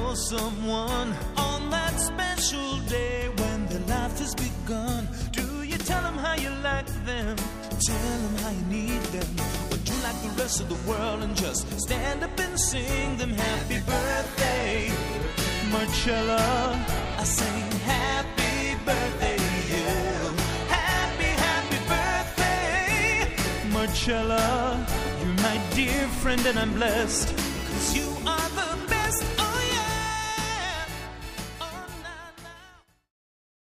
Know someone on that special day when their life has begun? Do you tell them how you like them? Tell them how you need them? Or do like the rest of the world and just stand up and sing them happy birthday? Marcella, I sing happy birthday you. Happy, happy birthday, Marcella. You're my dear friend and I'm blessed Cause you are